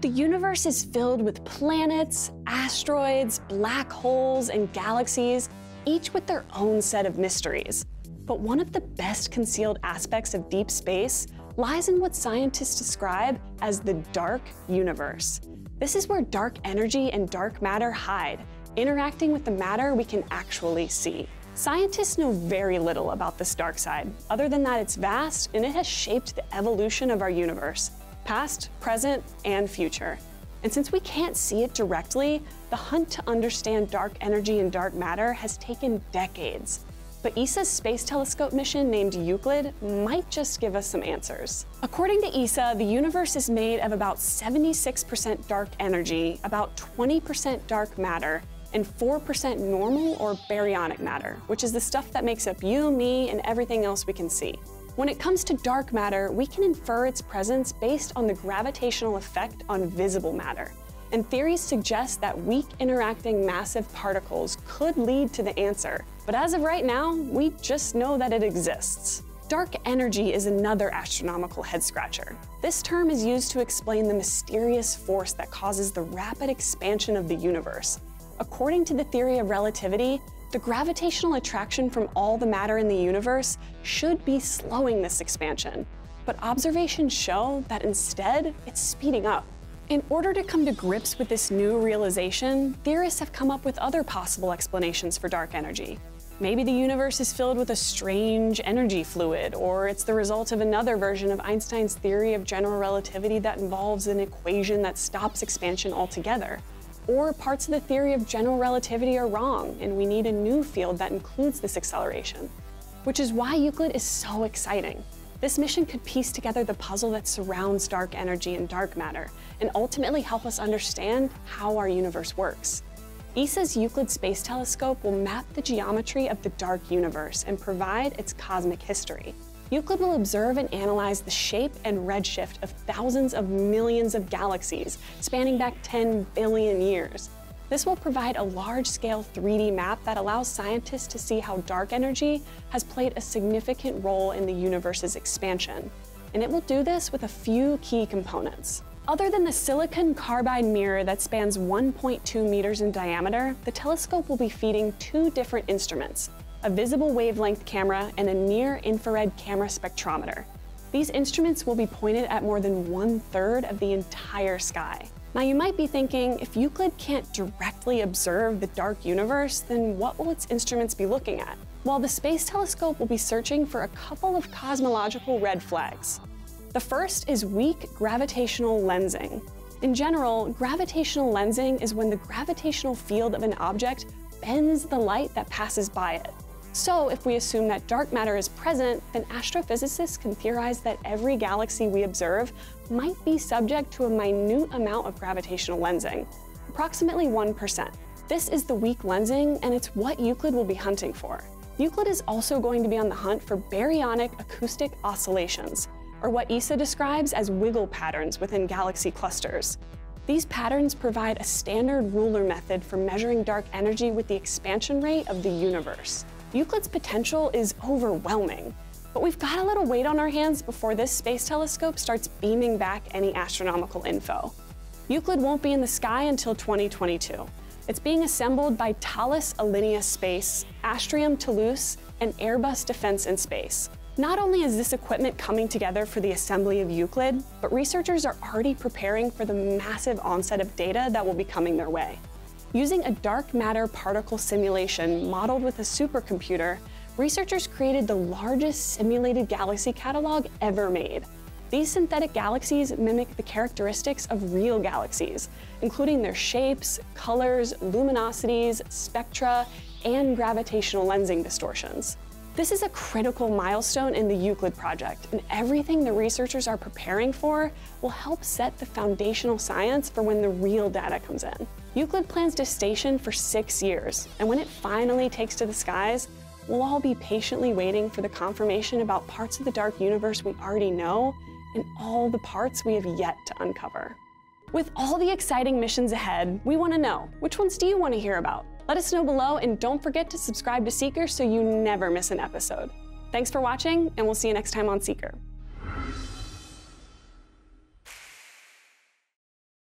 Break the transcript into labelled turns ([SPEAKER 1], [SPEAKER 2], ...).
[SPEAKER 1] The universe is filled with planets, asteroids, black holes, and galaxies, each with their own set of mysteries. But one of the best concealed aspects of deep space lies in what scientists describe as the dark universe. This is where dark energy and dark matter hide, interacting with the matter we can actually see. Scientists know very little about this dark side, other than that it's vast and it has shaped the evolution of our universe, past, present, and future. And since we can't see it directly, the hunt to understand dark energy and dark matter has taken decades. But ESA's Space Telescope mission named Euclid might just give us some answers. According to ESA, the universe is made of about 76% dark energy, about 20% dark matter, and 4% normal or baryonic matter, which is the stuff that makes up you, me, and everything else we can see. When it comes to dark matter, we can infer its presence based on the gravitational effect on visible matter. And theories suggest that weak interacting massive particles could lead to the answer. But as of right now, we just know that it exists. Dark energy is another astronomical head scratcher. This term is used to explain the mysterious force that causes the rapid expansion of the universe. According to the theory of relativity, the gravitational attraction from all the matter in the universe should be slowing this expansion. But observations show that instead, it's speeding up. In order to come to grips with this new realization, theorists have come up with other possible explanations for dark energy. Maybe the universe is filled with a strange energy fluid, or it's the result of another version of Einstein's theory of general relativity that involves an equation that stops expansion altogether. Or parts of the theory of general relativity are wrong, and we need a new field that includes this acceleration. Which is why Euclid is so exciting. This mission could piece together the puzzle that surrounds dark energy and dark matter, and ultimately help us understand how our universe works. ESA's Euclid Space Telescope will map the geometry of the dark universe and provide its cosmic history. Euclid will observe and analyze the shape and redshift of thousands of millions of galaxies spanning back 10 billion years. This will provide a large-scale 3D map that allows scientists to see how dark energy has played a significant role in the universe's expansion. And it will do this with a few key components. Other than the silicon carbide mirror that spans 1.2 meters in diameter, the telescope will be feeding two different instruments, a visible wavelength camera and a near-infrared camera spectrometer. These instruments will be pointed at more than one-third of the entire sky. Now you might be thinking, if Euclid can't directly observe the dark universe, then what will its instruments be looking at? Well, the Space Telescope will be searching for a couple of cosmological red flags. The first is weak gravitational lensing. In general, gravitational lensing is when the gravitational field of an object bends the light that passes by it. So if we assume that dark matter is present, then astrophysicists can theorize that every galaxy we observe might be subject to a minute amount of gravitational lensing, approximately 1%. This is the weak lensing, and it's what Euclid will be hunting for. Euclid is also going to be on the hunt for baryonic acoustic oscillations, or what ESA describes as wiggle patterns within galaxy clusters. These patterns provide a standard ruler method for measuring dark energy with the expansion rate of the universe. Euclid's potential is overwhelming, but we've got a little wait on our hands before this space telescope starts beaming back any astronomical info. Euclid won't be in the sky until 2022. It's being assembled by Thales Alenia Space, Astrium Toulouse, and Airbus Defence and Space. Not only is this equipment coming together for the assembly of Euclid, but researchers are already preparing for the massive onset of data that will be coming their way. Using a dark matter particle simulation modeled with a supercomputer, researchers created the largest simulated galaxy catalog ever made. These synthetic galaxies mimic the characteristics of real galaxies, including their shapes, colors, luminosities, spectra, and gravitational lensing distortions. This is a critical milestone in the Euclid project, and everything the researchers are preparing for will help set the foundational science for when the real data comes in. Euclid plans to station for six years, and when it finally takes to the skies, we'll all be patiently waiting for the confirmation about parts of the dark universe we already know and all the parts we have yet to uncover. With all the exciting missions ahead, we want to know which ones do you want to hear about? Let us know below and don't forget to subscribe to Seeker so you never miss an episode. Thanks for watching, and we'll see you next time on Seeker.